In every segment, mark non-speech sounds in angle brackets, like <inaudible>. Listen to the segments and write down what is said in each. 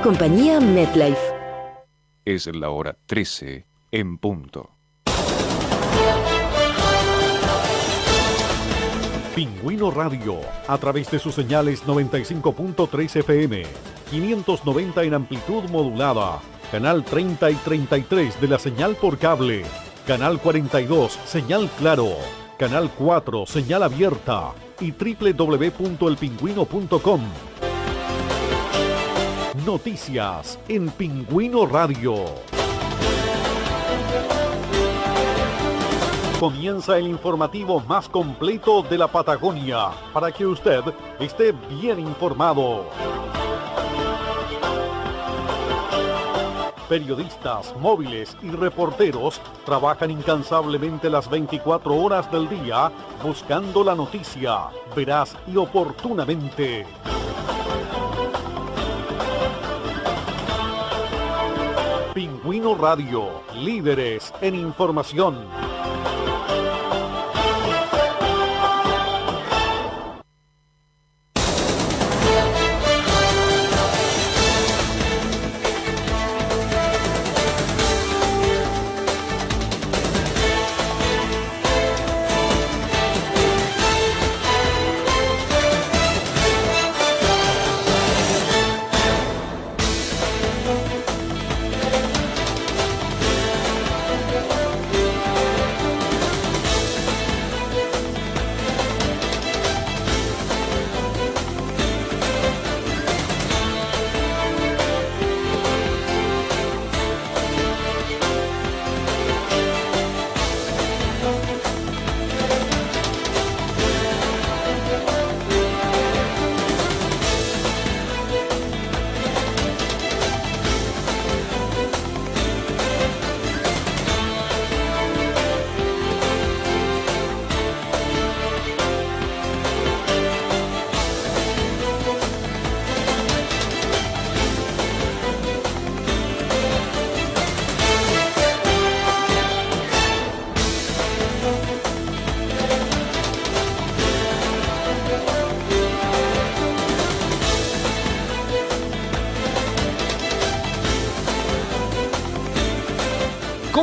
Compañía MetLife. Es la hora 13 en punto. Pingüino Radio, a través de sus señales 95.3 FM, 590 en amplitud modulada, canal 30 y 33 de la señal por cable, canal 42, señal claro, canal 4, señal abierta y www.elpingüino.com. Noticias en Pingüino Radio. Comienza el informativo más completo de la Patagonia para que usted esté bien informado. Periodistas, móviles y reporteros trabajan incansablemente las 24 horas del día buscando la noticia, veraz y oportunamente. Pingüino Radio, líderes en información.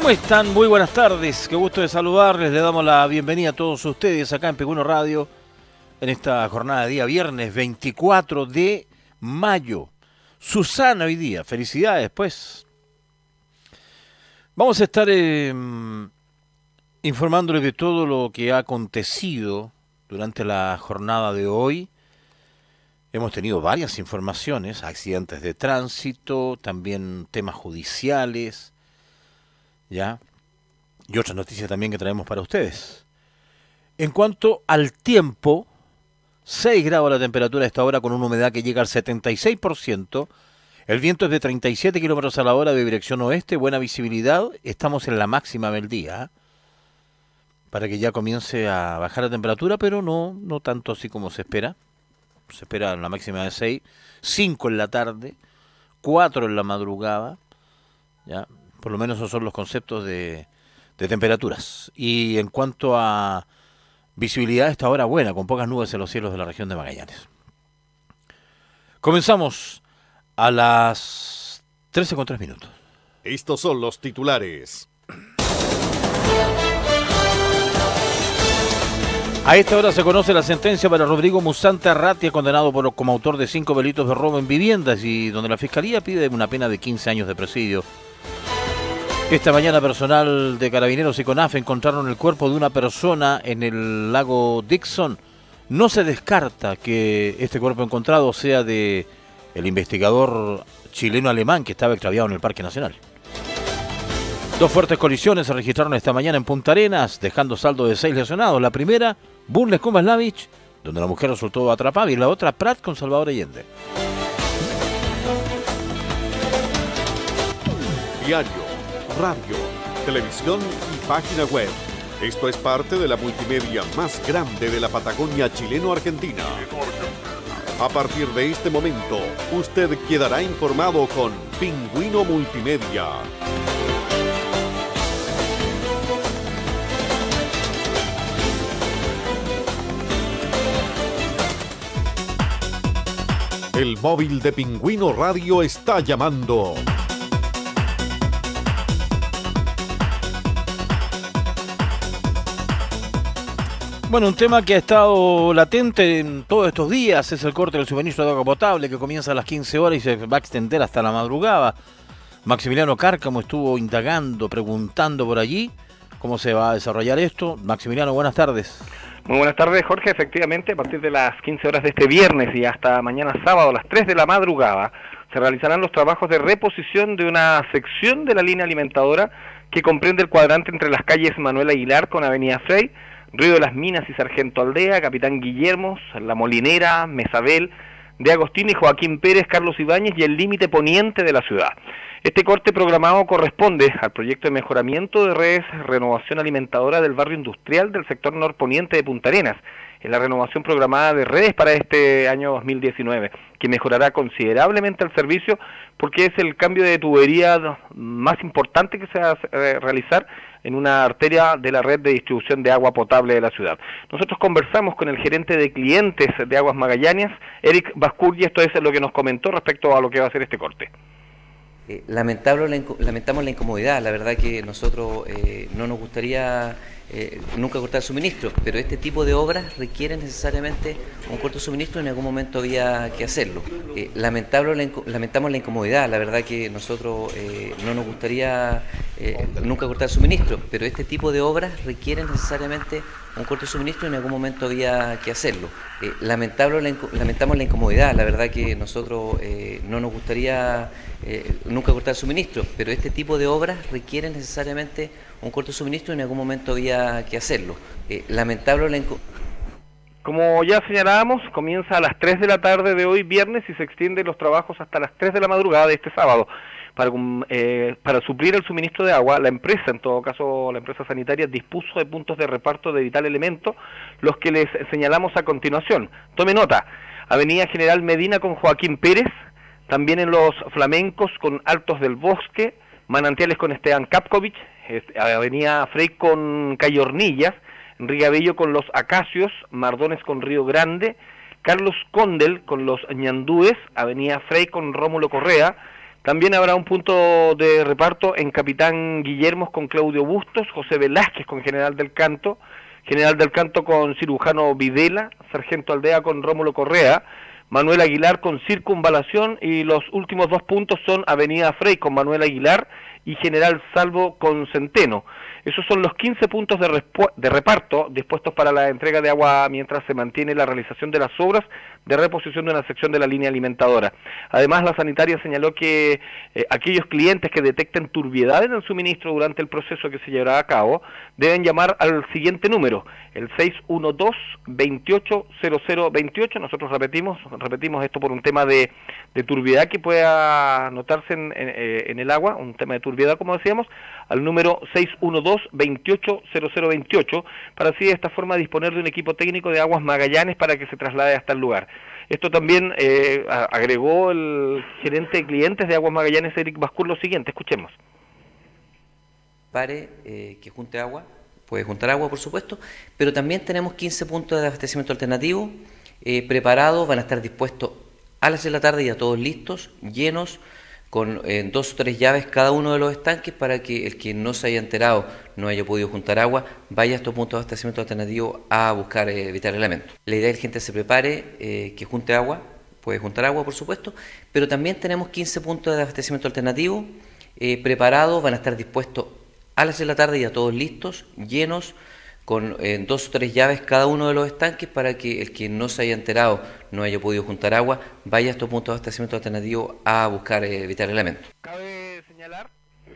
¿Cómo están? Muy buenas tardes. Qué gusto de saludarles. Le damos la bienvenida a todos ustedes acá en Peguno Radio en esta jornada de día viernes 24 de mayo. Susana hoy día. Felicidades, pues. Vamos a estar eh, informándoles de todo lo que ha acontecido durante la jornada de hoy. Hemos tenido varias informaciones, accidentes de tránsito, también temas judiciales ¿ya? Y otra noticia también que traemos para ustedes. En cuanto al tiempo, 6 grados la temperatura a esta hora con una humedad que llega al 76%. El viento es de 37 kilómetros a la hora de dirección oeste, buena visibilidad. Estamos en la máxima del día para que ya comience a bajar la temperatura, pero no, no tanto así como se espera. Se espera la máxima de 6, 5 en la tarde, 4 en la madrugada. ¿ya? Por lo menos esos son los conceptos de, temperaturas. Y en cuanto a visibilidad, esta hora buena, con pocas nubes en los cielos de la región de Magallanes. Comenzamos a las 13 con 3 minutos. Estos son los titulares. A esta hora se conoce la sentencia para Rodrigo Musante Arratia, condenado por, como autor de cinco delitos de robo en viviendas y donde la Fiscalía pide una pena de 15 años de presidio. Esta mañana personal de Carabineros y CONAF encontraron el cuerpo de una persona en el lago Dixon. No se descarta que este cuerpo encontrado sea de el investigador chileno-alemán que estaba extraviado en el Parque Nacional. Dos fuertes colisiones se registraron esta mañana en Punta Arenas, dejando saldo de seis lesionados. La primera, Bunles con Baslavich, donde la mujer resultó atrapada, y la otra, Prat con Salvador Allende. Diario radio, televisión y página web. Esto es parte de la multimedia más grande de la Patagonia chileno-argentina. A partir de este momento, usted quedará informado con Pingüino Multimedia. El móvil de Pingüino Radio está llamando. Bueno, un tema que ha estado latente en todos estos días es el corte del suministro de agua potable que comienza a las 15 horas y se va a extender hasta la madrugada. Maximiliano Cárcamo estuvo indagando, preguntando por allí cómo se va a desarrollar esto. Maximiliano, buenas tardes. Muy buenas tardes, Jorge. Efectivamente, a partir de las 15 horas de este viernes y hasta mañana sábado a las 3 de la madrugada, se realizarán los trabajos de reposición de una sección de la línea alimentadora que comprende el cuadrante entre las calles Manuel Aguilar con Avenida Frey, Río de las Minas y Sargento Aldea, Capitán Guillermos, La Molinera, Mesabel, de Agostín y Joaquín Pérez, Carlos Ibáñez y el límite poniente de la ciudad. Este corte programado corresponde al proyecto de mejoramiento de redes renovación alimentadora del barrio industrial del sector norponiente de Punta Arenas, en la renovación programada de redes para este año 2019, que mejorará considerablemente el servicio porque es el cambio de tubería más importante que se va a eh, realizar en una arteria de la red de distribución de agua potable de la ciudad. Nosotros conversamos con el gerente de clientes de Aguas Magallanes, Eric Bascur, y esto es lo que nos comentó respecto a lo que va a ser este corte. Eh, lamentamos la incomodidad, la verdad que nosotros eh, no nos gustaría eh, nunca cortar suministro, pero este tipo de obras requieren necesariamente un corto suministro y en algún momento había que hacerlo. lamentamos la incomodidad, la verdad que nosotros no nos gustaría nunca cortar suministro, pero este tipo de obras requieren necesariamente un corto suministro y en algún momento había que hacerlo. lamentamos la incomodidad, la verdad que nosotros no nos gustaría eh, nunca cortar suministro, pero este tipo de obras requieren necesariamente un corto suministro y en algún momento había que hacerlo. Eh, lamentable Como ya señalábamos, comienza a las 3 de la tarde de hoy viernes y se extienden los trabajos hasta las 3 de la madrugada de este sábado. Para, eh, para suplir el suministro de agua, la empresa, en todo caso la empresa sanitaria, dispuso de puntos de reparto de vital elemento, los que les señalamos a continuación. Tome nota, Avenida General Medina con Joaquín Pérez, también en los flamencos con Altos del Bosque, Manantiales con Esteban Kapkovich, Avenida Frey con Cayornillas, Rigabello con los Acacios, Mardones con Río Grande, Carlos Condel con los Ñandúes, Avenida Frey con Rómulo Correa, también habrá un punto de reparto en Capitán Guillermos con Claudio Bustos, José Velázquez con General del Canto, General del Canto con Cirujano Videla, Sargento Aldea con Rómulo Correa, Manuel Aguilar con Circunvalación y los últimos dos puntos son Avenida Frey con Manuel Aguilar y General Salvo con Centeno. Esos son los 15 puntos de, reparto dispuestos para la entrega de agua mientras se mantiene la realización de las obras de reposición de una sección de la línea alimentadora. Además, la sanitaria señaló que eh, aquellos clientes que detecten turbiedad en el suministro durante el proceso que se llevará a cabo deben llamar al siguiente número, el 612-280028. Nosotros repetimos, repetimos esto por un tema de, de turbiedad que pueda notarse en, eh, en, el agua, un tema de turbiedad como decíamos, al número 612-280028, para así de esta forma disponer de un equipo técnico de aguas Magallanes para que se traslade hasta el lugar. Esto también eh, agregó el gerente de clientes de Aguas Magallanes, Eric Bascur, lo siguiente, escuchemos. Pare eh, que junte agua, puede juntar agua por supuesto, pero también tenemos 15 puntos de abastecimiento alternativo eh, preparados, van a estar dispuestos a las de la tarde y a todos listos, llenos, con eh, dos o tres llaves cada uno de los estanques para que el que no se haya enterado, no haya podido juntar agua, vaya a estos puntos de abastecimiento alternativo a buscar eh, evitar elementos. La idea es que la gente se prepare, eh, que junte agua, puede juntar agua por supuesto, pero también tenemos 15 puntos de abastecimiento alternativo preparados, van a estar dispuestos a las de la tarde y a todos listos, llenos, con dos o tres llaves cada uno de los estanques para que el que no se haya enterado, no haya podido juntar agua, vaya a estos puntos de abastecimiento alternativo a buscar eh, evitar elementos.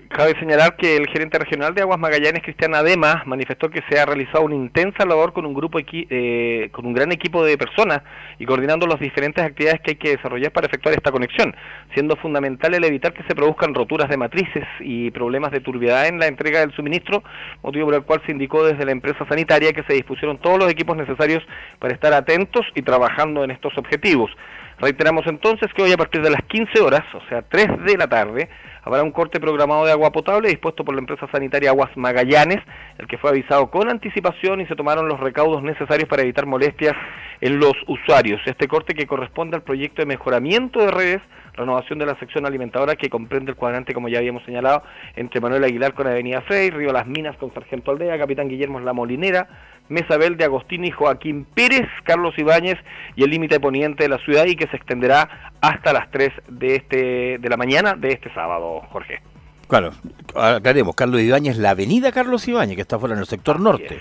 Cabe señalar que el gerente regional de Aguas Magallanes, Cristian Adema, manifestó que se ha realizado una intensa labor con un grupo eh, con un gran equipo de personas y coordinando las diferentes actividades que hay que desarrollar para efectuar esta conexión, siendo fundamental el evitar que se produzcan roturas de matrices y problemas de turbiedad en la entrega del suministro, motivo por el cual se indicó desde la empresa sanitaria que se dispusieron todos los equipos necesarios para estar atentos y trabajando en estos objetivos. Reiteramos entonces que hoy a partir de las 15 horas, o sea 3 de la tarde, habrá un corte programado de agua potable dispuesto por la empresa sanitaria Aguas Magallanes, el que fue avisado con anticipación y se tomaron los recaudos necesarios para evitar molestias en los usuarios. Este corte que corresponde al proyecto de mejoramiento de redes, renovación de la sección alimentadora que comprende el cuadrante, como ya habíamos señalado, entre Manuel Aguilar con Avenida Frey, Río Las Minas con Sargento Aldea, Capitán Guillermo La Molinera, Mesabel de Agostini y Joaquín Pérez, Carlos Ibáñez y el límite poniente de la ciudad y que se extenderá hasta las 3 de, este, de la mañana de este sábado, Jorge. Claro, aclaremos, Carlos Ibáñez, la avenida Carlos Ibáñez, que está fuera en el sector norte.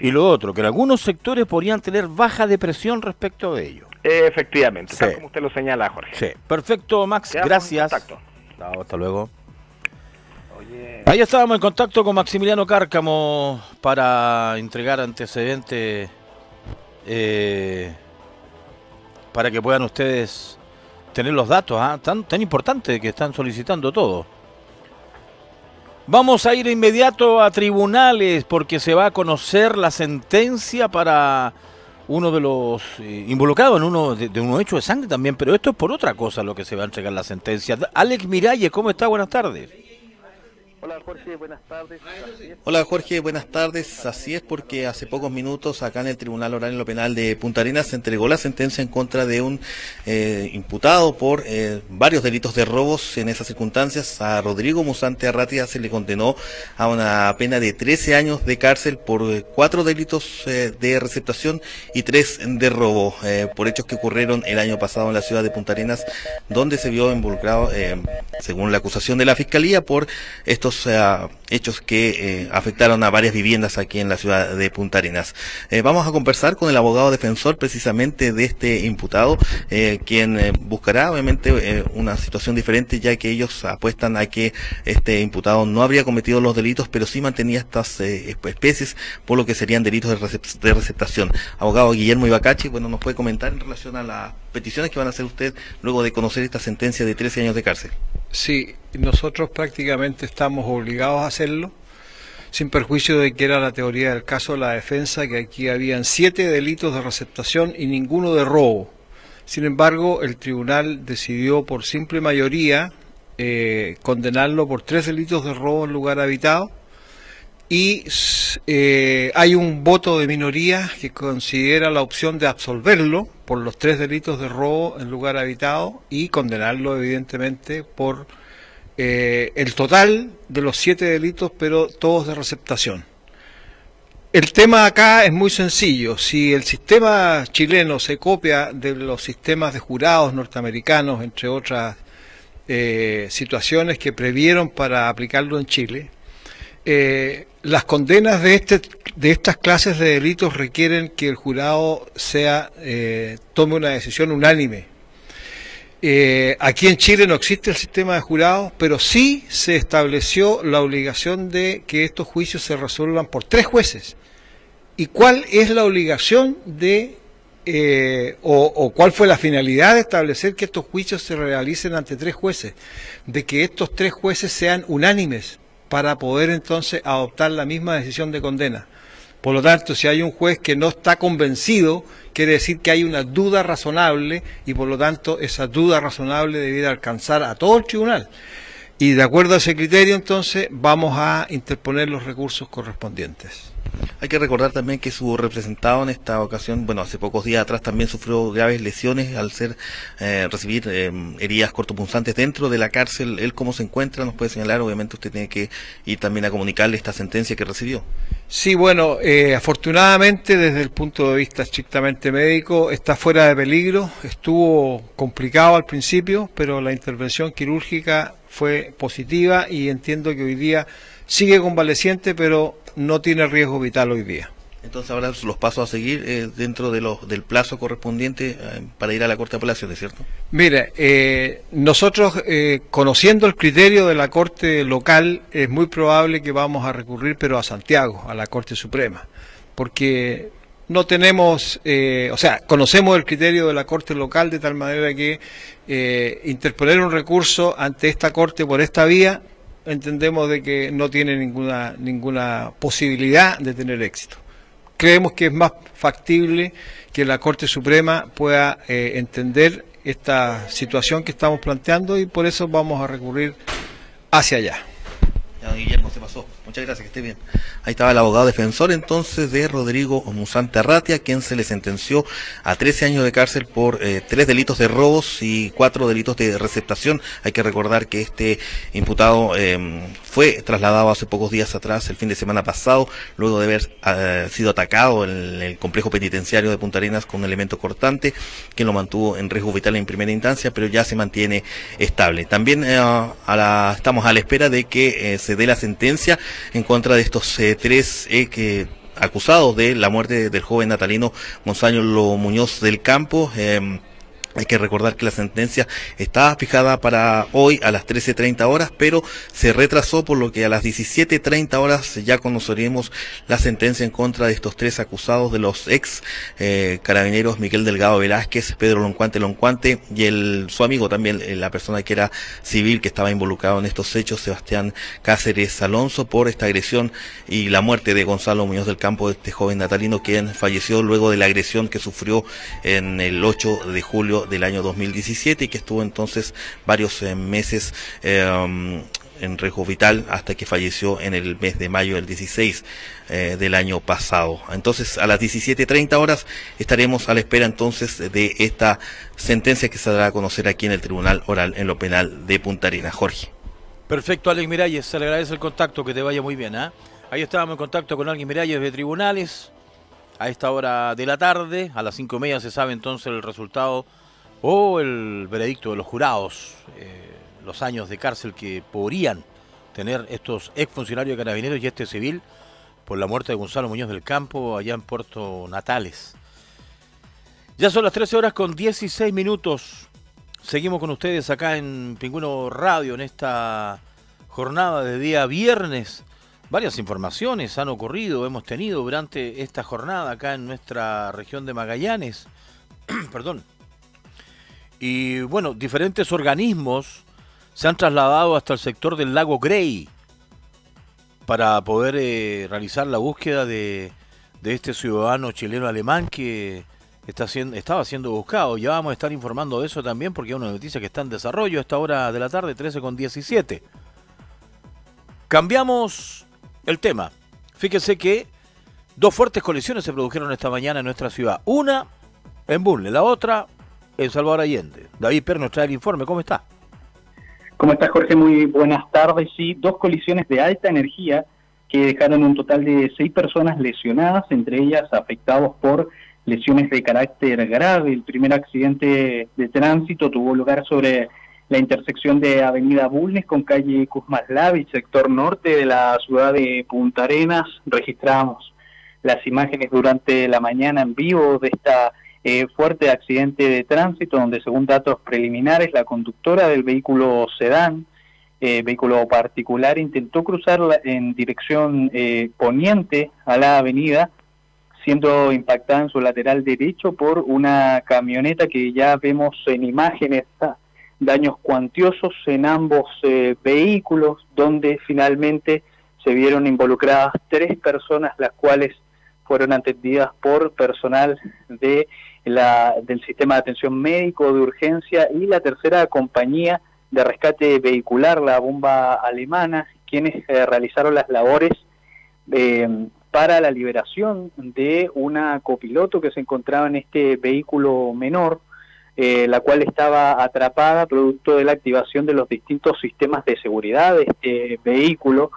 y lo otro, que en algunos sectores podrían tener baja de presión respecto de ello. Efectivamente, tal como usted lo señala, Jorge. Sí, perfecto, Max, gracias. hasta luego. Ahí estábamos en contacto con Maximiliano Cárcamo para entregar antecedentes eh, para que puedan ustedes tener los datos ¿ah? tan, tan importantes que están solicitando todo. Vamos a ir inmediato a tribunales porque se va a conocer la sentencia para uno de los eh, involucrados en uno de, de un hecho de sangre también, pero esto es por otra cosa lo que se va a entregar la sentencia. Alex Miralles, ¿cómo está? Buenas tardes. Hola Jorge, buenas tardes. Hola Jorge, buenas tardes. Así es porque hace pocos minutos acá en el Tribunal Oral en lo Penal de Punta Arenas se entregó la sentencia en contra de un eh, imputado por eh, varios delitos de robos. En esas circunstancias a Rodrigo Musante Arratia se le condenó a una pena de 13 años de cárcel por eh, cuatro delitos de receptación y tres de robo por hechos que ocurrieron el año pasado en la ciudad de Punta Arenas donde se vio involucrado, según la acusación de la Fiscalía, por estos hechos que eh, afectaron a varias viviendas aquí en la ciudad de Punta Arenas. Eh, vamos a conversar con el abogado defensor precisamente de este imputado, eh, quien buscará obviamente una situación diferente ya que ellos apuestan a que este imputado no habría cometido los delitos, pero sí mantenía estas especies por lo que serían delitos de, de receptación. Abogado Guillermo Ibacachi, bueno, nos puede comentar en relación a las peticiones que van a hacer usted luego de conocer esta sentencia de 13 años de cárcel. Sí, nosotros prácticamente estamos obligados a hacerlo, sin perjuicio de que era la teoría del caso de la defensa, que aquí habían siete delitos de receptación y ninguno de robo. Sin embargo, el tribunal decidió por simple mayoría eh, condenarlo por tres delitos de robo en lugar habitado y eh, hay un voto de minoría que considera la opción de absolverlo por los tres delitos de robo en lugar habitado y condenarlo evidentemente por eh, el total de los siete delitos, pero todos de receptación. El tema acá es muy sencillo. Si el sistema chileno se copia de los sistemas de jurados norteamericanos, entre otras eh, situaciones que previeron para aplicarlo en Chile, eh, las condenas de, este, de estas clases de delitos requieren que el jurado sea tome una decisión unánime. Eh, aquí en Chile no existe el sistema de jurados, pero sí se estableció la obligación de que estos juicios se resuelvan por tres jueces. ¿Y cuál es la obligación de, o, o cuál fue la finalidad de establecer que estos juicios se realicen ante tres jueces? De que estos tres jueces sean unánimes para poder entonces adoptar la misma decisión de condena. Por lo tanto, si hay un juez que no está convencido, quiere decir que hay una duda razonable y por lo tanto esa duda razonable debiera alcanzar a todo el tribunal. Y de acuerdo a ese criterio, entonces, vamos a interponer los recursos correspondientes. Hay que recordar también que su representado en esta ocasión, bueno, hace pocos días atrás también sufrió graves lesiones al ser eh, recibir eh, heridas cortopunzantes dentro de la cárcel. Él cómo se encuentra, nos puede señalar. Obviamente usted tiene que ir también a comunicarle esta sentencia que recibió. Sí, bueno, eh, afortunadamente desde el punto de vista estrictamente médico está fuera de peligro. Estuvo complicado al principio, pero la intervención quirúrgica fue positiva y entiendo que hoy día sigue convaleciente, pero no tiene riesgo vital hoy día. Entonces ahora los pasos a seguir eh, dentro de los, del plazo correspondiente eh, para ir a la Corte de Apelaciones, ¿cierto? Mire, eh, nosotros conociendo el criterio de la Corte local es muy probable que vamos a recurrir pero a Santiago, a la Corte Suprema, porque no tenemos, o sea, conocemos el criterio de la Corte local de tal manera que interponer un recurso ante esta Corte por esta vía entendemos de que no tiene ninguna, ninguna posibilidad de tener éxito. Creemos que es más factible que la Corte Suprema pueda eh, entender esta situación que estamos planteando y por eso vamos a recurrir hacia allá. Guillermo, se pasó. Muchas gracias, que esté bien. Ahí estaba el abogado defensor entonces de Rodrigo Musante Arratia, quien se le sentenció a 13 años de cárcel por eh, tres delitos de robos y cuatro delitos de receptación. Hay que recordar que este imputado em, fue trasladado hace pocos días atrás, el fin de semana pasado, luego de haber eh, sido atacado en el complejo penitenciario de Punta Arenas con un elemento cortante, que lo mantuvo en riesgo vital en primera instancia, pero ya se mantiene estable. También eh, estamos a la espera de que se dé la sentencia en contra de estos eh, tres eh, que acusados de la muerte del joven natalino Monsaño Muñoz del Campo. Em, hay que recordar que la sentencia estaba fijada para hoy a las 13.30 horas, pero se retrasó por lo que a las 17.30 horas ya conoceremos la sentencia en contra de estos tres acusados de los ex eh, carabineros Miguel Delgado Velázquez, Pedro Loncuante Loncuante y el, su amigo también, eh, la persona que era civil que estaba involucrado en estos hechos, Sebastián Cáceres Alonso, por esta agresión y la muerte de Gonzalo Muñoz del Campo, este joven natalino quien falleció luego de la agresión que sufrió en el 8 de julio del año 2017 y que estuvo entonces varios eh, meses eh, um, en riesgo vital hasta que falleció en el mes de mayo del 16 eh, del año pasado. Entonces a las 17.30 horas estaremos a la espera entonces de esta sentencia que se dará a conocer aquí en el Tribunal Oral en lo Penal de Punta Arenas. Jorge. Perfecto, Alex Miralles, se le agradece el contacto, que te vaya muy bien. ¿ah? Ahí estábamos en contacto con Alex Miralles de Tribunales. A esta hora de la tarde, a las cinco y media se sabe entonces el resultado o el veredicto de los jurados, eh, los años de cárcel que podrían tener estos exfuncionarios de carabineros y este civil por la muerte de Gonzalo Muñoz del Campo allá en Puerto Natales. Ya son las 13 horas con 16 minutos. Seguimos con ustedes acá en Pingüino Radio en esta jornada de día viernes. Varias informaciones han ocurrido, hemos tenido durante esta jornada acá en nuestra región de Magallanes. <clears throat> Perdón y bueno, diferentes organismos se han trasladado hasta el sector del lago Grey para poder eh, realizar la búsqueda de, este ciudadano chileno alemán que está siendo, estaba siendo buscado. Ya vamos a estar informando de eso también porque hay una noticia que está en desarrollo a esta hora de la tarde, 13 con 17. Cambiamos el tema. Fíjense que dos fuertes colisiones se produjeron esta mañana en nuestra ciudad. Una en Bunle, la otra en Salvador Allende. David Perno trae el informe, ¿cómo está? ¿Cómo estás, Jorge? Muy buenas tardes. Sí, dos colisiones de alta energía que dejaron un total de seis personas lesionadas, entre ellas afectados por lesiones de carácter grave. El primer accidente de tránsito tuvo lugar sobre la intersección de Avenida Bulnes con calle Kuzmaslavi, sector norte de la ciudad de Punta Arenas. Registramos las imágenes durante la mañana en vivo de esta eh, fuerte accidente de tránsito donde según datos preliminares la conductora del vehículo sedán, eh, vehículo particular, intentó cruzar en dirección eh, poniente a la avenida siendo impactada en su lateral derecho por una camioneta que ya vemos en imágenes daños cuantiosos en ambos vehículos donde finalmente se vieron involucradas tres personas las cuales fueron atendidas por personal de la, del sistema de atención médico de urgencia y la tercera compañía de rescate vehicular, la bomba alemana, quienes eh, realizaron las labores eh, para la liberación de una copiloto que se encontraba en este vehículo menor, eh, la cual estaba atrapada producto de la activación de los distintos sistemas de seguridad de este vehículo,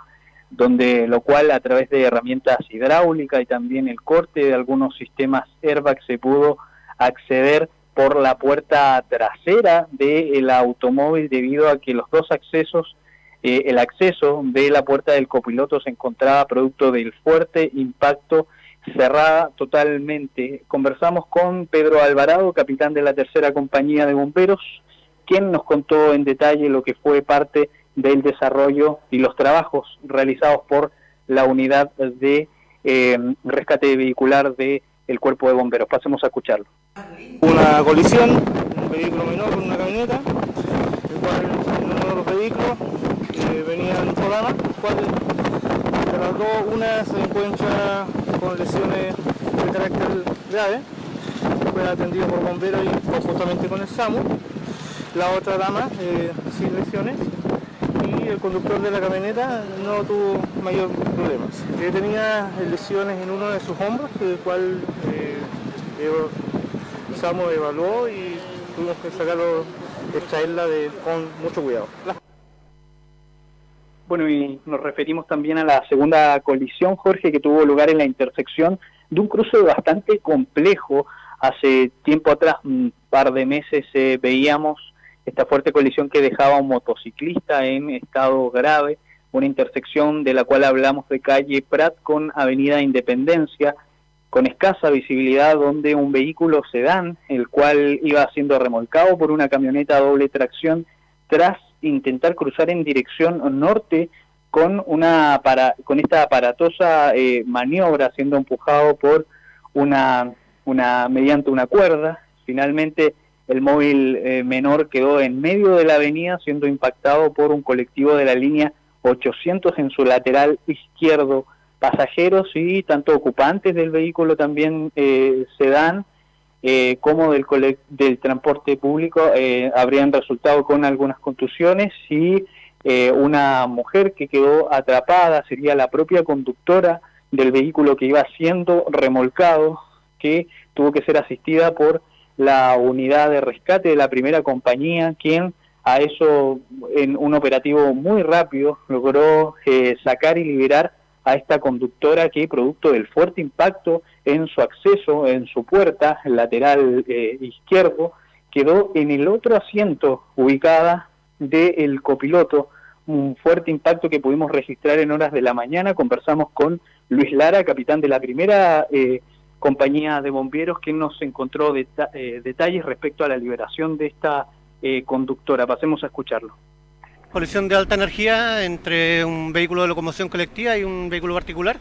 donde lo cual a través de herramientas hidráulicas y también el corte de algunos sistemas airbag se pudo acceder por la puerta trasera del automóvil debido a que los dos accesos, eh, el acceso de la puerta del copiloto se encontraba producto del fuerte impacto cerrada totalmente. Conversamos con Pedro Alvarado, capitán de la tercera compañía de bomberos, quien nos contó en detalle lo que fue parte del desarrollo y los trabajos realizados por la unidad de eh, rescate vehicular de el cuerpo de bomberos. Pasemos a escucharlo. Una colisión, un vehículo menor con una camioneta, el cual uno de los vehículos que venían Solana, cuatro, de las dos, una se encuentra con lesiones de carácter grave, fue atendido por bomberos y justamente con el SAMU. La otra dama eh, sin lesiones el conductor de la camioneta no tuvo mayor problemas. Él tenía lesiones en uno de sus hombros, el cual eh, el SAMU evaluó y tuvimos que sacarlo, extraerla de, con mucho cuidado. Bueno, y nos referimos también a la segunda colisión, Jorge, que tuvo lugar en la intersección de un cruce bastante complejo. Hace tiempo atrás, un par de meses, eh, veíamos esta fuerte colisión que dejaba a un motociclista en estado grave, una intersección de la cual hablamos de calle Prat con Avenida Independencia, con escasa visibilidad, donde un vehículo sedán, el cual iba siendo remolcado por una camioneta doble tracción, tras intentar cruzar en dirección norte con una para, con esta aparatosa eh, maniobra siendo empujado por una una mediante una cuerda. Finalmente el móvil eh, menor quedó en medio de la avenida siendo impactado por un colectivo de la línea 800 en su lateral izquierdo. Pasajeros y tanto ocupantes del vehículo también eh, se dan eh, como del, del transporte público eh, habrían resultado con algunas contusiones y eh, una mujer que quedó atrapada sería la propia conductora del vehículo que iba siendo remolcado, que tuvo que ser asistida por la unidad de rescate de la primera compañía, quien a eso en un operativo muy rápido logró sacar y liberar a esta conductora que, producto del fuerte impacto en su acceso, en su puerta lateral eh, izquierdo, quedó en el otro asiento ubicada del copiloto. Un fuerte impacto que pudimos registrar en horas de la mañana. Conversamos con Luis Lara, capitán de la primera eh, compañía de bomberos, que nos encontró eh, detalles respecto a la liberación de esta conductora. Pasemos a escucharlo colisión de alta energía entre un vehículo de locomoción colectiva y un vehículo particular,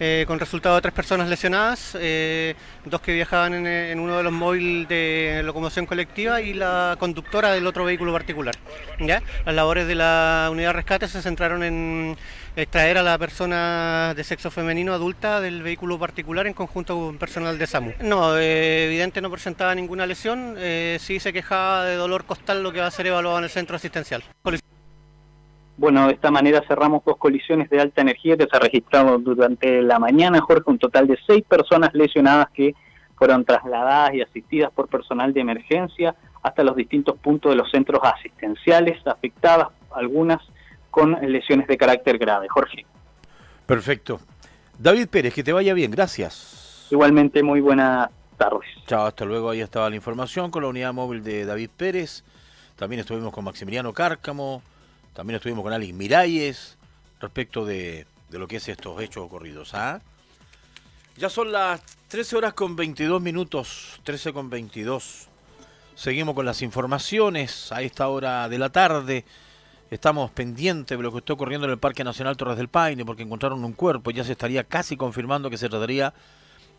eh, con resultado de tres personas lesionadas, eh, dos que viajaban en, uno de los móviles de locomoción colectiva y la conductora del otro vehículo particular. ¿ya? Las labores de la unidad de rescate se centraron en extraer a la persona de sexo femenino adulta del vehículo particular en conjunto con personal de SAMU. No, eh, evidente no presentaba ninguna lesión, sí se quejaba de dolor costal, lo que va a ser evaluado en el centro asistencial. Bueno, de esta manera cerramos dos colisiones de alta energía que se registraron durante la mañana, Jorge, un total de seis personas lesionadas que fueron trasladadas y asistidas por personal de emergencia hasta los distintos puntos de los centros asistenciales, afectadas algunas con lesiones de carácter grave. Jorge. Perfecto. David Pérez, que te vaya bien, gracias. Igualmente, muy buenas tardes. Chao, hasta luego. Ahí estaba la información con la unidad móvil de David Pérez. También estuvimos con Maximiliano Cárcamo. También estuvimos con Alex Miralles respecto de, lo que es estos hechos ocurridos. ¿ah? Ya son las 13 horas con 22 minutos, 13 con 22. Seguimos con las informaciones a esta hora de la tarde. Estamos pendientes de lo que está ocurriendo en el Parque Nacional Torres del Paine porque encontraron un cuerpo. Ya se estaría casi confirmando que se trataría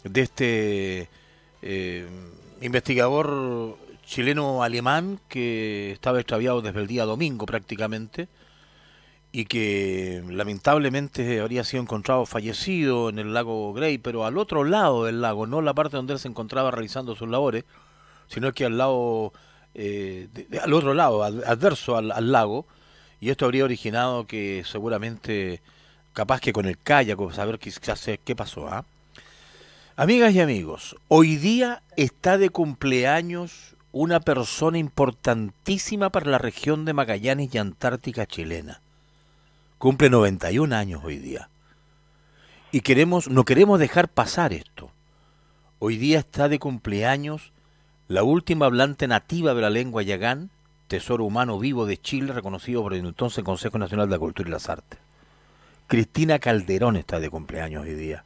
de este eh, investigador chileno-alemán que estaba extraviado desde el día domingo prácticamente y que lamentablemente habría sido encontrado fallecido en el lago Grey, pero al otro lado del lago, no la parte donde él se encontraba realizando sus labores, sino que al lado, eh, al otro lado, adverso al, lago, y esto habría originado que seguramente, capaz que con el kayak, saber quizás qué pasó, ¿ah? Amigas y amigos, hoy día está de cumpleaños una persona importantísima para la región de Magallanes y Antártica chilena. Cumple 91 años hoy día. Y queremos, no queremos dejar pasar esto. Hoy día está de cumpleaños la última hablante nativa de la lengua yagán, tesoro humano vivo de Chile, reconocido por el entonces Consejo Nacional de la Cultura y las Artes. Cristina Calderón está de cumpleaños hoy día.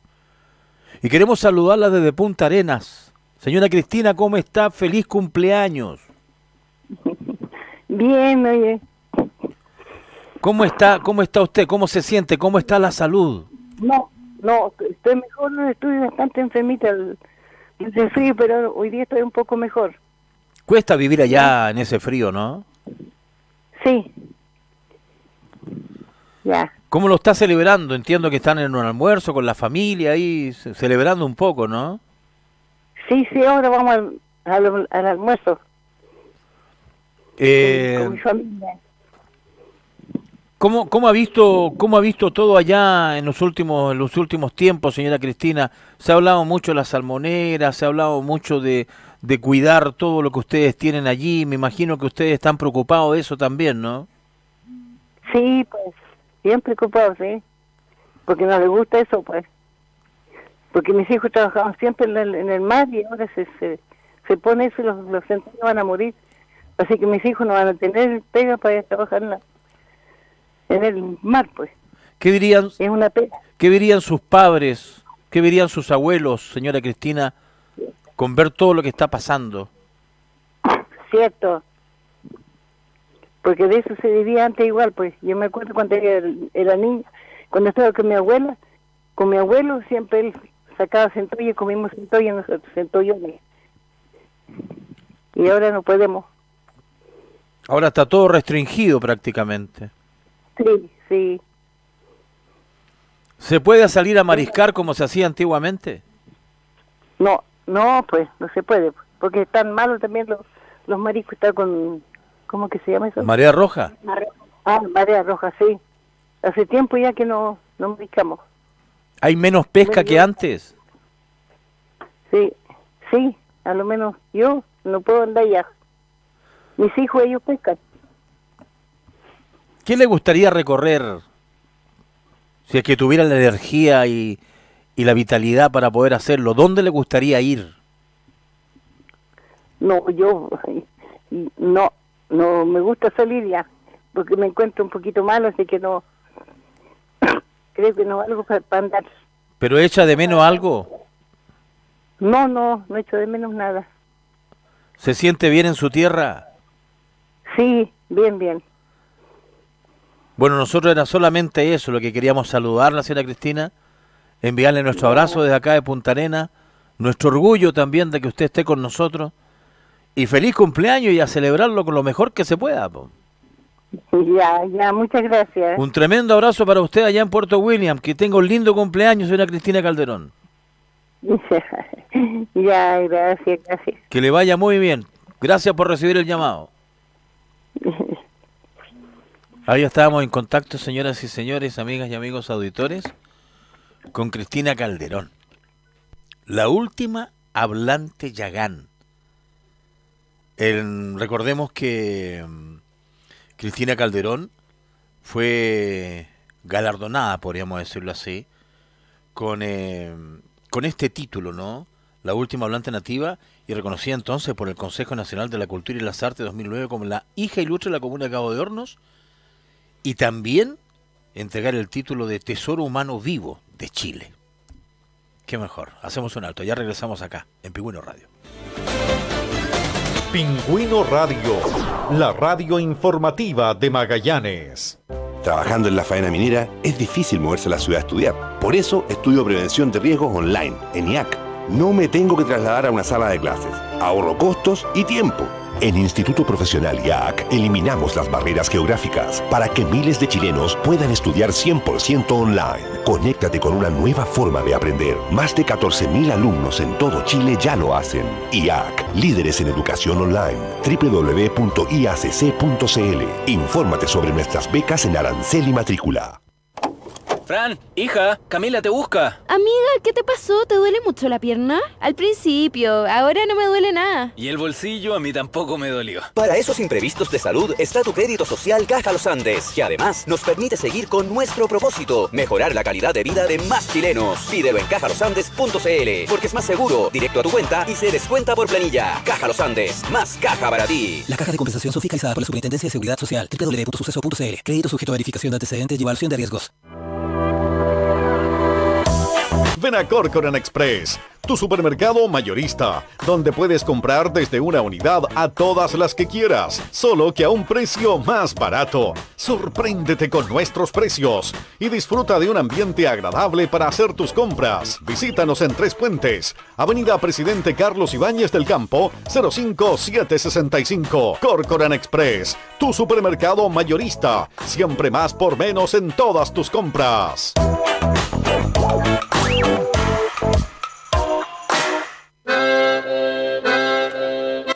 Y queremos saludarla desde Punta Arenas, Señora Cristina, ¿cómo está? Feliz cumpleaños. <laughs> Bien, oye. ¿Cómo está, cómo está usted? ¿Cómo se siente? ¿Cómo está la salud? No, no, estoy mejor, estoy bastante enfermita de frío, pero hoy día estoy un poco mejor. Cuesta vivir allá en ese frío, ¿no? Sí. Ya. ¿Cómo lo está celebrando? Entiendo que están en un almuerzo con la familia ahí, celebrando un poco, ¿no? Sí, sí, ahora vamos al, al almuerzo. Eh, con mi familia. ¿Cómo, cómo ha visto cómo ha visto todo allá en los últimos en los últimos tiempos, señora Cristina? Se ha hablado mucho de las salmoneras, se ha hablado mucho de, de cuidar todo lo que ustedes tienen allí. Me imagino que ustedes están preocupados de eso también, ¿no? Sí, pues, bien preocupados, sí. Porque no les gusta eso, pues. Porque mis hijos trabajaban siempre en el, en el mar y ahora se, se, se pone eso y los, los centauros van a morir. Así que mis hijos no van a tener pega para ir a trabajar en, la, en el mar, pues. ¿Qué dirían, Es una pena. ¿Qué dirían sus padres? ¿Qué dirían sus abuelos, señora Cristina, con ver todo lo que está pasando? Cierto. Porque de eso se vivía antes igual, pues. Yo me acuerdo cuando era, era niña, cuando estaba con mi abuela, con mi abuelo, siempre él sacaba centolla y comimos centolla nosotros, centollones. Y ahora no podemos. Ahora está todo restringido prácticamente. Sí, sí. ¿Se puede salir a mariscar como se hacía antiguamente? No, no, pues, no se puede. Porque están malos también los, los mariscos, están con, ¿cómo que se llama eso? ¿Marea roja? Ah, marea roja, sí. Hace tiempo ya que no, no mariscamos. ¿Hay menos pesca que antes? Sí, sí, a lo menos yo no puedo andar ya. Mis hijos, ellos pescan. ¿Qué le gustaría recorrer si es que tuviera la energía y, y la vitalidad para poder hacerlo? ¿Dónde le gustaría ir? No, yo <laughs> no, no me gusta salir ya, porque me encuentro un poquito malo, así que no, creo que no algo para, para andar. ¿Pero echa de menos algo? No, no, no echo de menos nada. ¿Se siente bien en su tierra? Sí, bien, bien. Bueno, nosotros era solamente eso lo que queríamos saludarla, señora Cristina, enviarle nuestro abrazo desde acá de Punta Arena, nuestro orgullo también de que usted esté con nosotros y feliz cumpleaños y a celebrarlo con lo mejor que se pueda. po. <laughs> Ya, ya, muchas gracias. Un tremendo abrazo para usted allá en Puerto William, que tenga un lindo cumpleaños, señora Cristina Calderón. <laughs> ya, gracias, gracias. Que le vaya muy bien. Gracias por recibir el llamado. <laughs> Ahí estábamos en contacto, señoras y señores, amigas y amigos auditores, con Cristina Calderón. La última hablante Yagán. El- recordemos que mm, Cristina Calderón fue galardonada, podríamos decirlo así, con, eh, con este título, ¿no? La última hablante nativa y reconocida entonces por el Consejo Nacional de la Cultura y las Artes 2009 como la hija ilustre de la comuna de Cabo de Hornos y también entregar el título de Tesoro Humano Vivo de Chile. Qué mejor. Hacemos un alto. Ya regresamos acá, en Pingüino Radio. Pingüino Radio, la radio informativa de Magallanes. Trabajando en la faena minera es difícil moverse a la ciudad a estudiar. Por eso estudio prevención de riesgos online en IAC. No me tengo que trasladar a una sala de clases. Ahorro costos y tiempo. En Instituto Profesional IAC eliminamos las barreras geográficas para que miles de chilenos puedan estudiar 100% online. Conéctate con una nueva forma de aprender. Más de 14.000 alumnos en todo Chile ya lo hacen. IAC, líderes en educación online. www.iacc.cl. Infórmate sobre nuestras becas en arancel y matrícula. Fran, hija, Camila te busca. Amiga, ¿qué te pasó? ¿Te duele mucho la pierna? Al principio, ahora no me duele nada. Y el bolsillo a mí tampoco me dolió. Para esos imprevistos de salud está tu crédito social Caja Los Andes, que además nos permite seguir con nuestro propósito, mejorar la calidad de vida de más chilenos. Pídelo en cajalosandes.cl, porque es más seguro, directo a tu cuenta y se descuenta por planilla. Caja Los Andes, más caja para ti. La caja de compensación son fiscalizada por la Superintendencia de Seguridad Social. www.suceso.cl. Crédito sujeto a verificación de antecedentes y evaluación de riesgos. Ven a Corcoran Express, tu supermercado mayorista, donde puedes comprar desde una unidad a todas las que quieras, solo que a un precio más barato. Sorpréndete con nuestros precios y disfruta de un ambiente agradable para hacer tus compras. Visítanos en Tres Puentes, Avenida Presidente Carlos Ibáñez del Campo, 05765. Corcoran Express, tu supermercado mayorista, siempre más por menos en todas tus compras.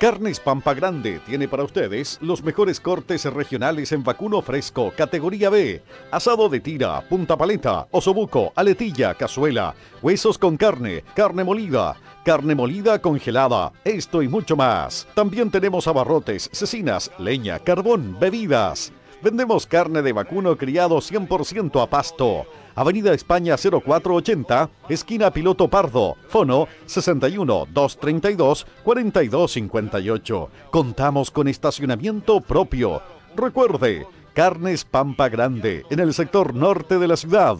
Carnes Pampa Grande tiene para ustedes los mejores cortes regionales en vacuno fresco, categoría B, asado de tira, punta paleta, osobuco, aletilla, cazuela, huesos con carne, carne molida, carne molida congelada, esto y mucho más. También tenemos abarrotes, cecinas, leña, carbón, bebidas. Vendemos carne de vacuno criado 100% a pasto. Avenida España 0480, esquina Piloto Pardo, fono 61 232 4258. Contamos con estacionamiento propio. Recuerde, Carnes Pampa Grande, en el sector norte de la ciudad.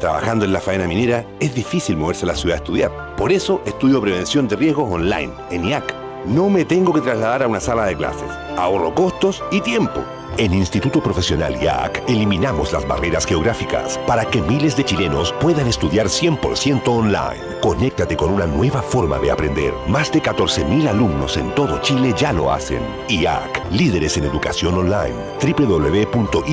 Trabajando en la faena minera es difícil moverse a la ciudad a estudiar. Por eso estudio prevención de riesgos online, en IAC. No me tengo que trasladar a una sala de clases. Ahorro costos y tiempo. En Instituto Profesional IAC eliminamos las barreras geográficas para que miles de chilenos puedan estudiar 100% online. Conéctate con una nueva forma de aprender. Más de 14.000 alumnos en todo Chile ya lo hacen. IAC, líderes en educación online. www.iacc.cl.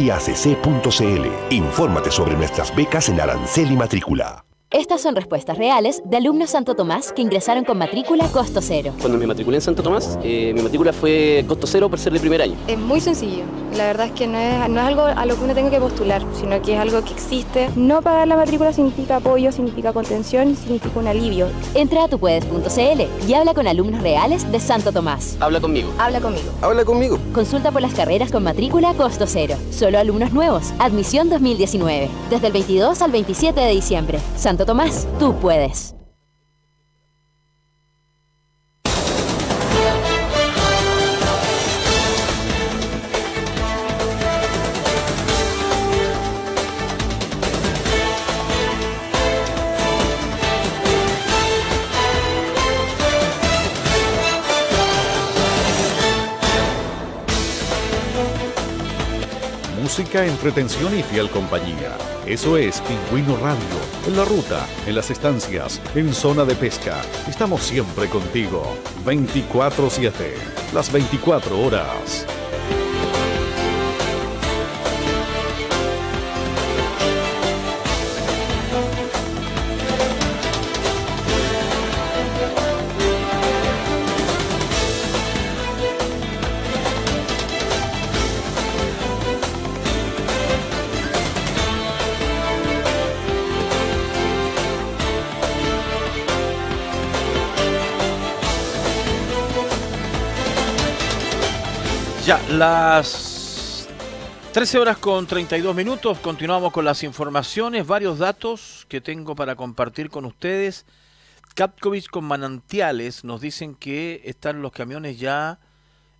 Infórmate sobre nuestras becas en arancel y matrícula. Estas son respuestas reales de alumnos Santo Tomás que ingresaron con matrícula costo cero. Cuando me matriculé en Santo Tomás, eh, mi matrícula fue costo cero por ser de primer año. Es muy sencillo. La verdad es que no es, no es algo a lo que uno tenga que postular, sino que es algo que existe. No pagar la matrícula significa apoyo, significa contención, significa un alivio. Entra a tupuedes.cl y habla con alumnos reales de Santo Tomás. Habla conmigo. Habla conmigo. Habla conmigo. Consulta por las carreras con matrícula costo cero. Solo alumnos nuevos. Admisión 2019. Desde el 22 al 27 de diciembre. Santo Tomás, tú puedes. Música, entretención y fiel compañía. Eso es Pingüino Radio. En la ruta, en las estancias, en zona de pesca. Estamos siempre contigo. 24-7. Las 24 horas. Las 13 horas con 32 minutos, continuamos con las informaciones, varios datos que tengo para compartir con ustedes. Capcovich con manantiales nos dicen que están los camiones ya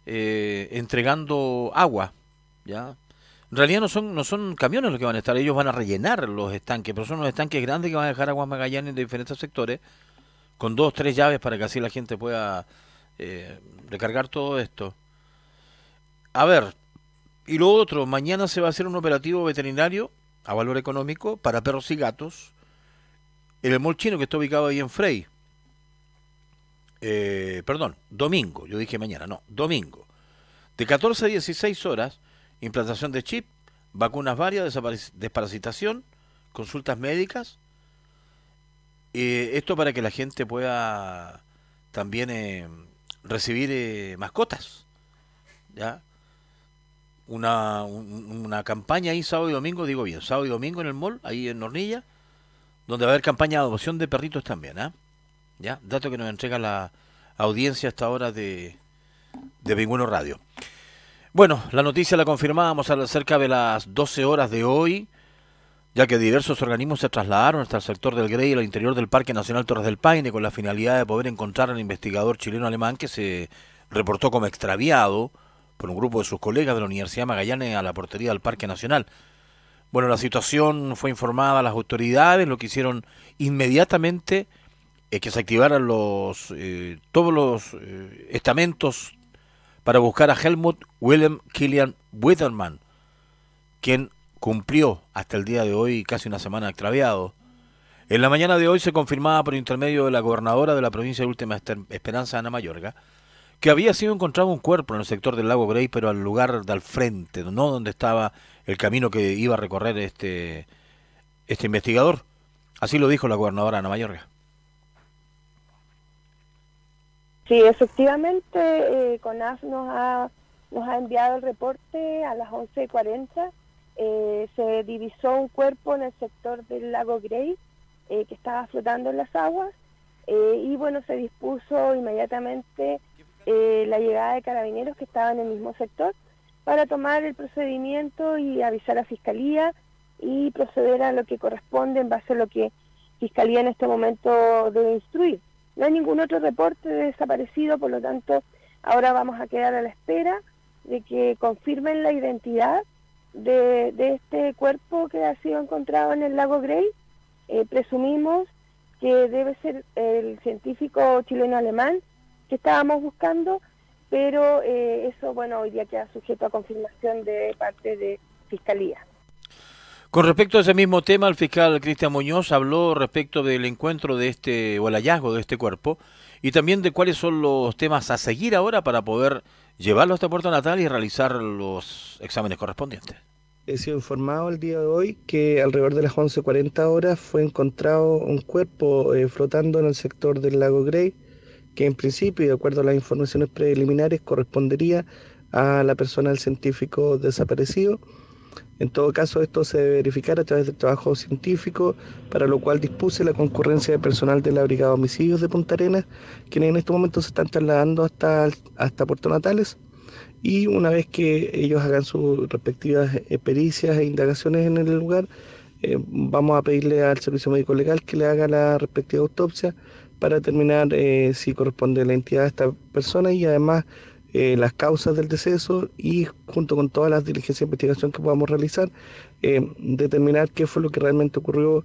eh, entregando agua, ¿ya? En realidad no son, no son camiones los que van a estar, ellos van a rellenar los estanques, pero son los estanques grandes que van a dejar aguas Magallanes de diferentes sectores, con dos, tres llaves para que así la gente pueda eh, recargar todo esto. A ver, y lo otro, mañana se va a hacer un operativo veterinario a valor económico para perros y gatos el mall chino que está ubicado ahí en Frey. Eh, perdón, domingo, yo dije mañana, no, domingo. De 14 a 16 horas, implantación de chip, vacunas varias, desparasitación, consultas médicas. Eh, esto para que la gente pueda también eh, recibir eh, mascotas. ¿Ya? Una, una campaña ahí sábado y domingo, digo bien, sábado y domingo en el mall, ahí en Hornilla, donde va a haber campaña de adopción de perritos también, ¿ah? ¿Ya? Dato que nos entrega la audiencia hasta ahora de, de Pingüino Radio. Bueno, la noticia la confirmábamos cerca de las 12 horas de hoy, ya que diversos organismos se trasladaron hasta el sector del Grey y al interior del Parque Nacional Torres del Paine con la finalidad de poder encontrar al investigador chileno-alemán que se reportó como extraviado por un grupo de sus colegas de la Universidad Magallanes a la portería del Parque Nacional. Bueno, la situación fue informada a las autoridades, lo que hicieron inmediatamente es que se activaran los eh, todos los eh, estamentos para buscar a Helmut Wilhelm Kilian Witterman, quien cumplió hasta el día de hoy casi una semana extraviado. En la mañana de hoy se confirmaba por intermedio de la gobernadora de la provincia de Última Esperanza, Ana Mayorga, que había sido encontrado un cuerpo en el sector del lago Grey, pero al lugar del frente, no donde estaba el camino que iba a recorrer este, este investigador. Así lo dijo la gobernadora Ana Mayorga. Sí, efectivamente, eh, CONAF nos ha, nos ha enviado el reporte a las 11.40. Eh, se divisó un cuerpo en el sector del lago Grey eh, que estaba flotando en las aguas eh, y bueno, se dispuso inmediatamente la llegada de carabineros que estaban en el mismo sector para tomar el procedimiento y avisar a Fiscalía y proceder a lo que corresponde en base a lo que Fiscalía en este momento debe instruir. No hay ningún otro reporte de desaparecido, por lo tanto, ahora vamos a quedar a la espera de que confirmen la identidad de, este cuerpo que ha sido encontrado en el lago Grey. Eh, presumimos que debe ser el científico chileno-alemán que estábamos buscando, pero eh, eso, bueno, hoy día queda sujeto a confirmación de parte de Fiscalía. Con respecto a ese mismo tema, el fiscal Cristian Muñoz habló respecto del encuentro de este, o el hallazgo de este cuerpo, y también de cuáles son los temas a seguir ahora para poder llevarlo hasta Puerto Natal y realizar los exámenes correspondientes. He sido informado el día de hoy que alrededor de las 11.40 horas fue encontrado un cuerpo eh, flotando en el sector del lago Grey, que en principio, de acuerdo a las informaciones preliminares, correspondería a la persona del científico desaparecido en todo caso, esto se debe verificar a través del trabajo científico, para lo cual dispuse la concurrencia de personal de la Brigada de Homicidios de Punta Arenas, quienes en estos momentos se están trasladando hasta, hasta Puerto Natales. Y una vez que ellos hagan sus respectivas eh, pericias e indagaciones en el lugar, eh, vamos a pedirle al Servicio Médico Legal que le haga la respectiva autopsia para determinar eh, si corresponde la entidad a esta persona y además eh, las causas del deceso y junto con todas las diligencias de investigación que podamos realizar, eh, determinar qué fue lo que realmente ocurrió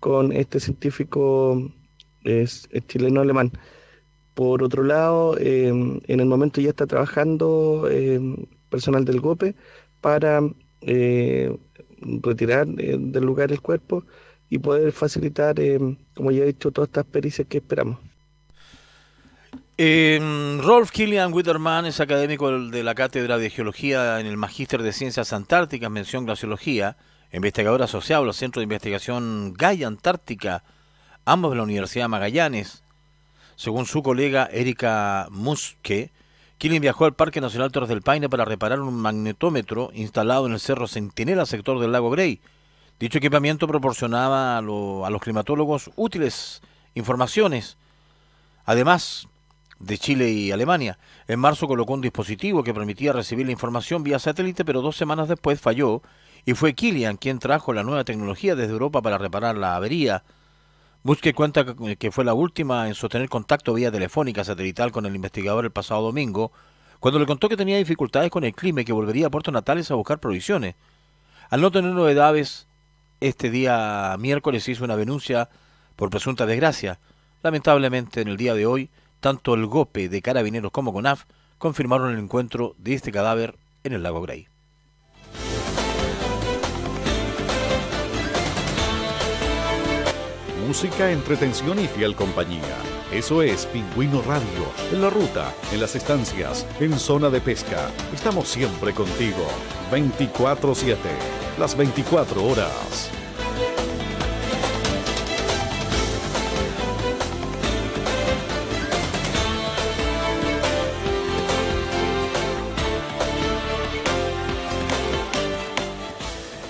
con este científico chileno-alemán. Por otro lado, en el momento ya está trabajando personal del GOPE para retirar del lugar el cuerpo y poder facilitar, como ya he dicho, todas estas pericias que esperamos. Rolf Killian Witterman es académico de la Cátedra de Geología en el Magíster de Ciencias Antárticas, mención glaciología, investigador asociado al Centro de Investigación Gaia Antártica, ambos de la Universidad de Magallanes. Según su colega Erika Muske, Killian viajó al Parque Nacional Torres del Paine para reparar un magnetómetro instalado en el Cerro Centinela, sector del lago Grey. Dicho equipamiento proporcionaba a, a los climatólogos útiles informaciones. Además, de Chile y Alemania. En marzo colocó un dispositivo que permitía recibir la información vía satélite, pero dos semanas después falló y fue Kilian quien trajo la nueva tecnología desde Europa para reparar la avería. Busque cuenta que fue la última en sostener contacto vía telefónica satelital con el investigador el pasado domingo, cuando le contó que tenía dificultades con el clima y que volvería a Puerto Natales a buscar provisiones. Al no tener novedades, este día miércoles hizo una denuncia por presunta desgracia. Lamentablemente, en el día de hoy, tanto el GOPE de Carabineros como CONAF confirmaron el encuentro de este cadáver en el lago Grey. Música, entretención y fiel compañía. Eso es Pingüino Radio, en la ruta, en las estancias, en zona de pesca. Estamos siempre contigo, 24/7, las 24 horas.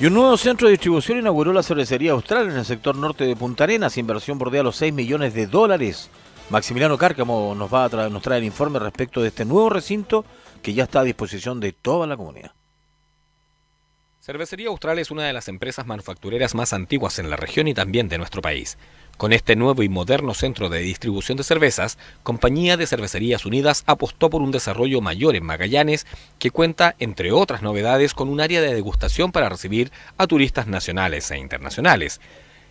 Y un nuevo centro de distribución inauguró la cervecería austral en el sector norte de Punta Arenas, inversión bordea los 6 millones de dólares. Maximiliano Cárcamo nos va a traer, nos trae el informe respecto de este nuevo recinto que ya está a disposición de toda la comunidad. Cervecería Austral es una de las empresas manufactureras más antiguas en la región y también de nuestro país. Con este nuevo y moderno centro de distribución de cervezas, Compañía de Cervecerías Unidas apostó por un desarrollo mayor en Magallanes, que cuenta, entre otras novedades, con un área de degustación para recibir a turistas nacionales e internacionales.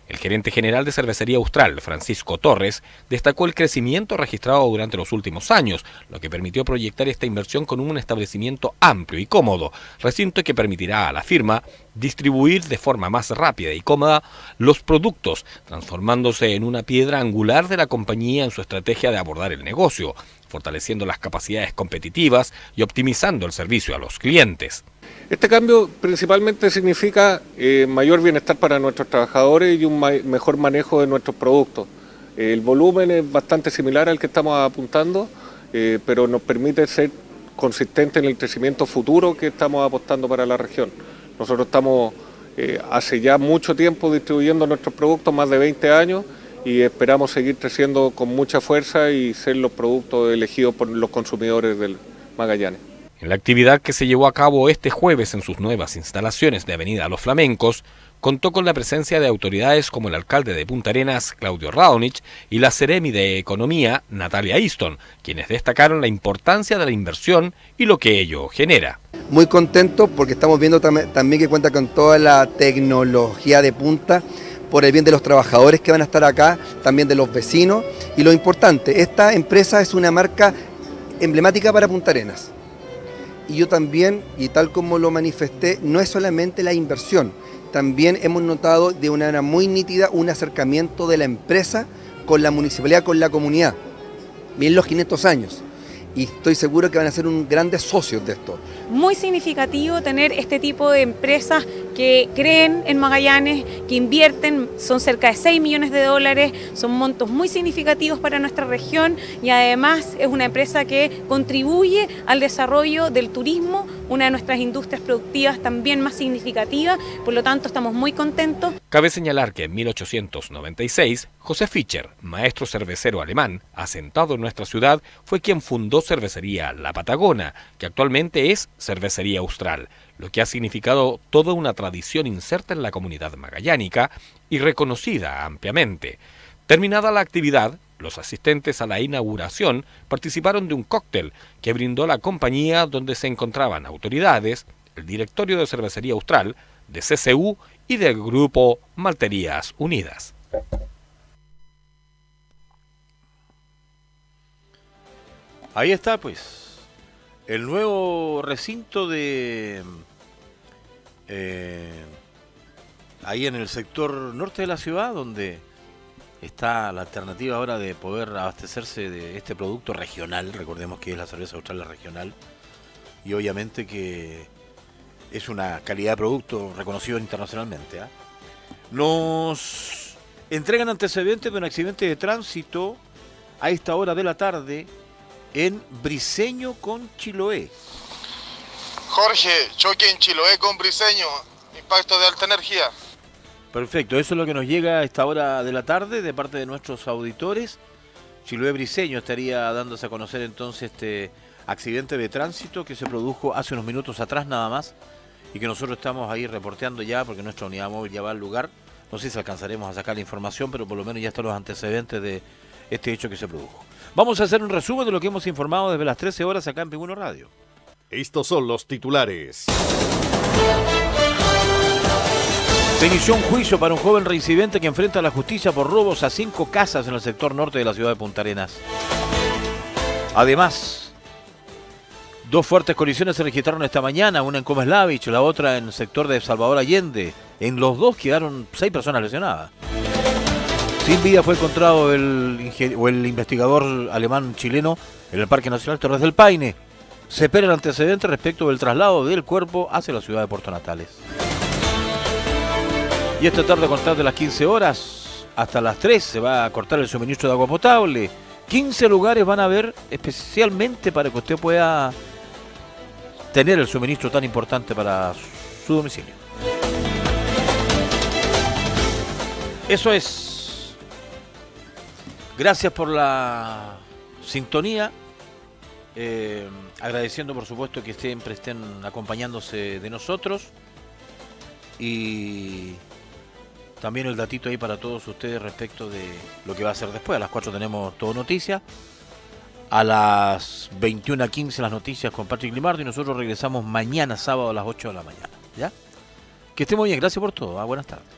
El gerente general de Cervecería Austral, Francisco Torres, destacó el crecimiento registrado durante los últimos años, lo que permitió proyectar esta inversión con un establecimiento amplio y cómodo, recinto que permitirá a la firma distribuir de forma más rápida y cómoda los productos, transformándose en una piedra angular de la compañía en su estrategia de abordar el negocio, fortaleciendo las capacidades competitivas y optimizando el servicio a los clientes. Este cambio principalmente significa eh, mayor bienestar para nuestros trabajadores y un mejor manejo de nuestros productos. El volumen es bastante similar al que estamos apuntando eh, pero nos permite ser consistentes en el crecimiento futuro que estamos apostando para la región. Nosotros estamos eh, hace ya mucho tiempo distribuyendo nuestros productos, más de 20 años, y esperamos seguir creciendo con mucha fuerza y ser los productos elegidos por los consumidores del Magallanes. En la actividad que se llevó a cabo este jueves en sus nuevas instalaciones de Avenida Los Flamencos, contó con la presencia de autoridades como el alcalde de Punta Arenas, Claudio Raonich, y la Ceremi de Economía, Natalia Easton, quienes destacaron la importancia de la inversión y lo que ello genera. Muy contento porque estamos viendo también que cuenta con toda la tecnología de punta por el bien de los trabajadores que van a estar acá, también de los vecinos. Y lo importante, esta empresa es una marca emblemática para Punta Arenas. Y yo también, y tal como lo manifesté, no es solamente la inversión, también hemos notado de una manera muy nítida un acercamiento de la empresa con la municipalidad, con la comunidad, bien los 500 años y estoy seguro que van a ser un grandes socios de esto. Muy significativo tener este tipo de empresas que creen en Magallanes, que invierten, son cerca de 6 millones de dólares, son montos muy significativos para nuestra región y además es una empresa que contribuye al desarrollo del turismo, una de nuestras industrias productivas también más significativa, por lo tanto estamos muy contentos. Cabe señalar que en 1896, José Fischer, maestro cervecero alemán, asentado en nuestra ciudad, fue quien fundó cervecería La Patagona, que actualmente es Cervecería Austral, lo que ha significado toda una tradición inserta en la comunidad magallánica y reconocida ampliamente. Terminada la actividad, los asistentes a la inauguración participaron de un cóctel que brindó la compañía donde se encontraban autoridades, el directorio de Cervecería Austral, de CCU y del grupo Malterías Unidas. Ahí está, pues, el nuevo recinto de... Eh, ahí en el sector norte de la ciudad, donde está la alternativa ahora de poder abastecerse de este producto regional, recordemos que es la cerveza austral regional, y obviamente que es una calidad de producto reconocido internacionalmente. ¿ah? Nos entregan antecedentes de un accidente de tránsito a esta hora de la tarde en Briseño con Chiloé. Jorge, choque en Chiloé con Briseño, impacto de alta energía. Perfecto, eso es lo que nos llega a esta hora de la tarde de parte de nuestros auditores. Chiloé Briseño estaría dándose a conocer entonces este accidente de tránsito que se produjo hace unos minutos atrás nada más y que nosotros estamos ahí reporteando ya porque nuestra unidad móvil ya va al lugar. No sé si alcanzaremos a sacar la información, pero por lo menos ya están los antecedentes de este hecho que se produjo. Vamos a hacer un resumen de lo que hemos informado desde las 13 horas acá en Piguno Radio. Estos son los titulares. Se inició un juicio para un joven reincidente que enfrenta a la justicia por robos a cinco casas en el sector norte de la ciudad de Punta Arenas. Además, dos fuertes colisiones se registraron esta mañana, una en Comeslavich, la otra en el sector de Salvador Allende. En los dos quedaron seis personas lesionadas. Sin vida fue encontrado el, el investigador alemán chileno en el Parque Nacional Torres del Paine. Se espera el antecedente respecto del traslado del cuerpo hacia la ciudad de Puerto Natales. Y esta tarde a contar de las 15 horas hasta las 3 se va a cortar el suministro de agua potable. 15 lugares van a haber especialmente para que usted pueda tener el suministro tan importante para su domicilio. Eso es Gracias por la sintonía. Eh, agradeciendo por supuesto que siempre estén acompañándose de nosotros. Y también el datito ahí para todos ustedes respecto de lo que va a ser después. A las 4 tenemos todo noticia. A las 21.15 las noticias con Patrick Limardo y nosotros regresamos mañana sábado a las 8 de la mañana. ¿Ya? Que estén muy bien. Gracias por todo. ¿ah? Buenas tardes.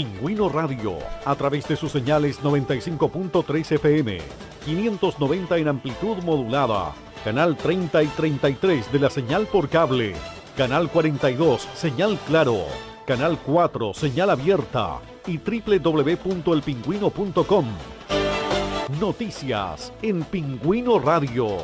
Pingüino Radio, a través de sus señales 95.3 FM, 590 en amplitud modulada, canal 30 y 33 de la señal por cable, canal 42, señal claro, canal 4, señal abierta y www.elpingüino.com. Noticias en Pingüino Radio.